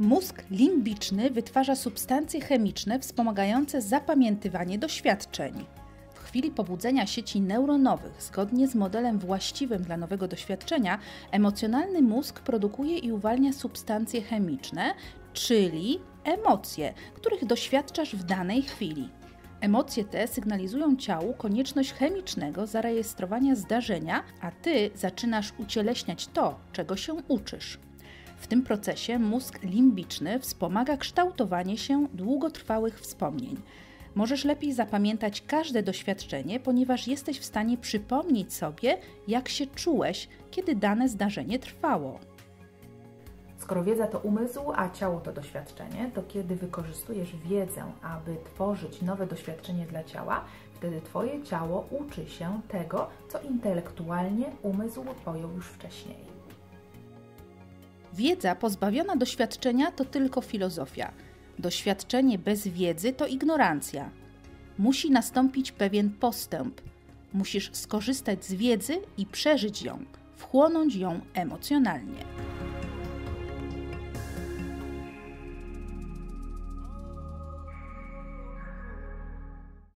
Mózg limbiczny wytwarza substancje chemiczne wspomagające zapamiętywanie doświadczeń. W chwili pobudzenia sieci neuronowych, zgodnie z modelem właściwym dla nowego doświadczenia, emocjonalny mózg produkuje i uwalnia substancje chemiczne, czyli emocje, których doświadczasz w danej chwili. Emocje te sygnalizują ciału konieczność chemicznego zarejestrowania zdarzenia, a ty zaczynasz ucieleśniać to, czego się uczysz. W tym procesie mózg limbiczny wspomaga kształtowanie się długotrwałych wspomnień. Możesz lepiej zapamiętać każde doświadczenie, ponieważ jesteś w stanie przypomnieć sobie, jak się czułeś, kiedy dane zdarzenie trwało. Skoro wiedza to umysł, a ciało to doświadczenie, to kiedy wykorzystujesz wiedzę, aby tworzyć nowe doświadczenie dla ciała, wtedy Twoje ciało uczy się tego, co intelektualnie umysł pojął już wcześniej. Wiedza pozbawiona doświadczenia to tylko filozofia. Doświadczenie bez wiedzy to ignorancja. Musi nastąpić pewien postęp. Musisz skorzystać z wiedzy i przeżyć ją, wchłonąć ją emocjonalnie.